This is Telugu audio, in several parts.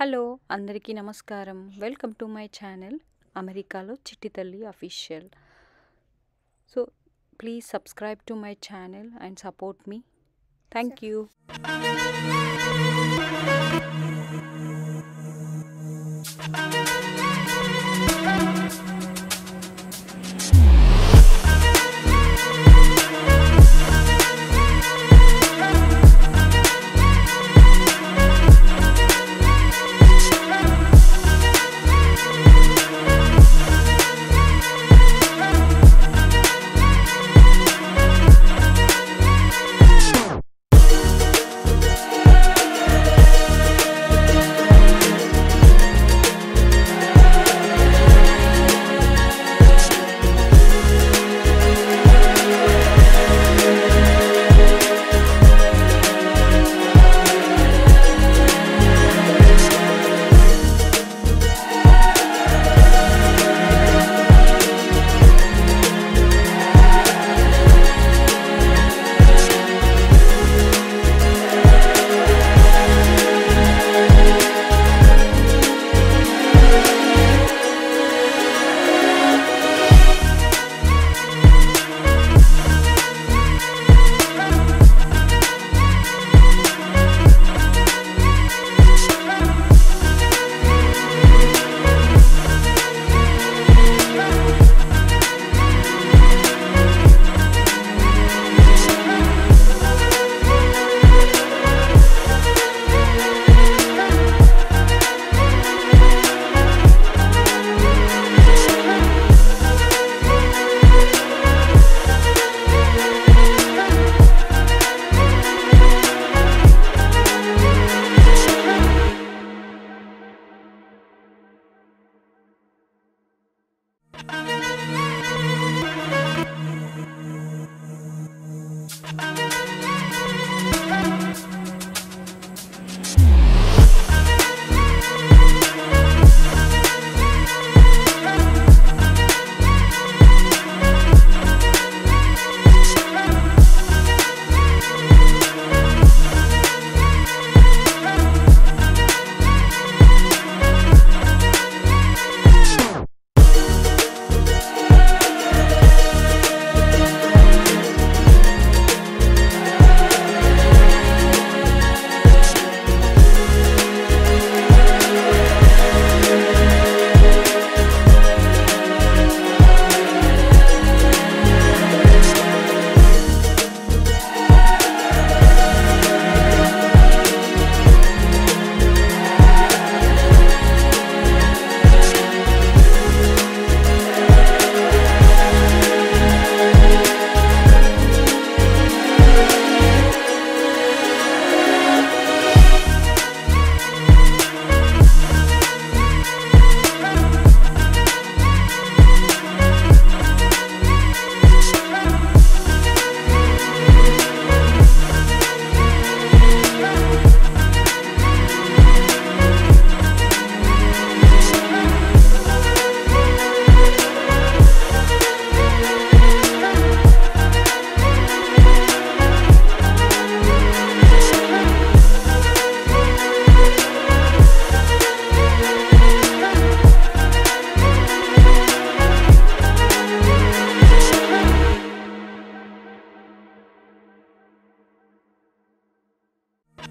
హలో అందరికీ నమస్కారం. వెల్కమ్ టు మై ఛానల్ అమెరికాలో Chitti Talli official. So please subscribe to my channel and support me. Thank you.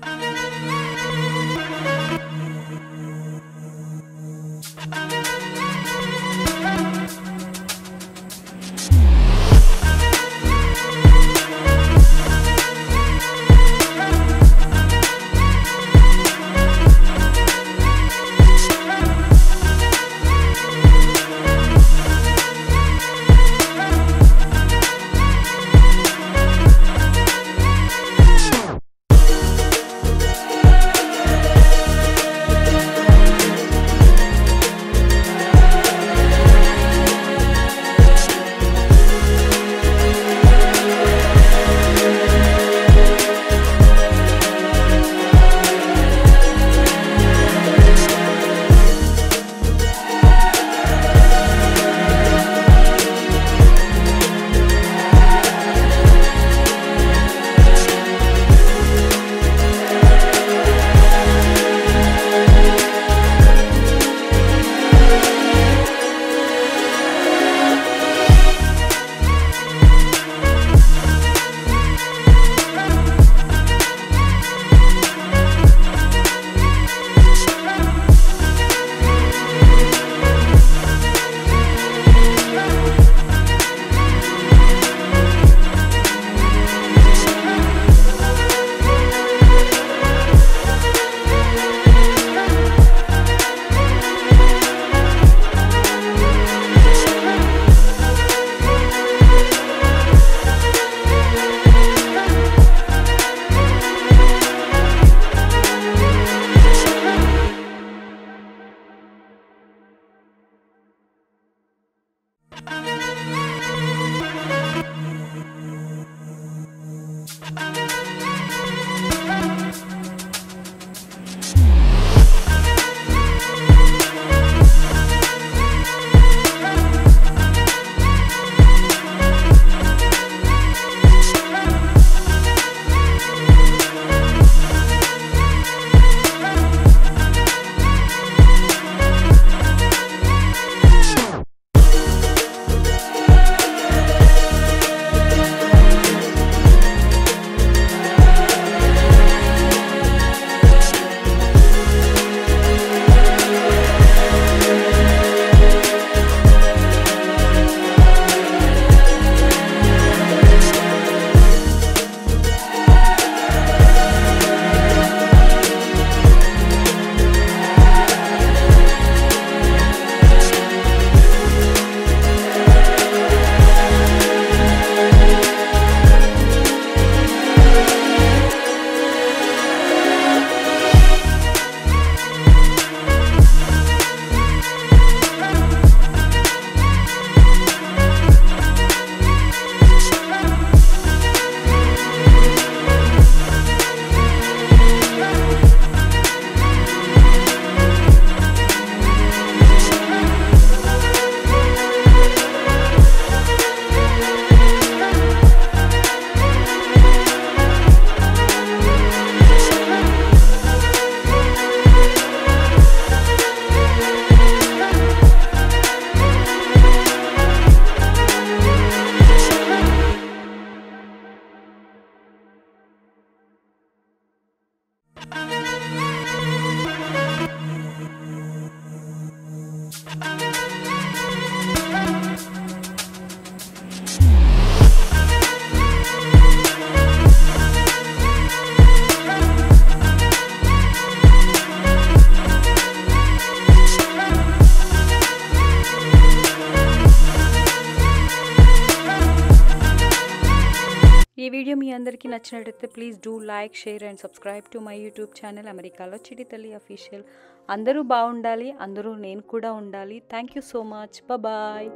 Bye. Video మీ అందరికీ నచ్చినట్టయితే please do like share and subscribe to my YouTube channel అమెరికాలో చిటి తల్లి అఫీషియల్ అందరూ బాగుండాలి అందరూ నేను కూడా ఉండాలి. Thank you so much bye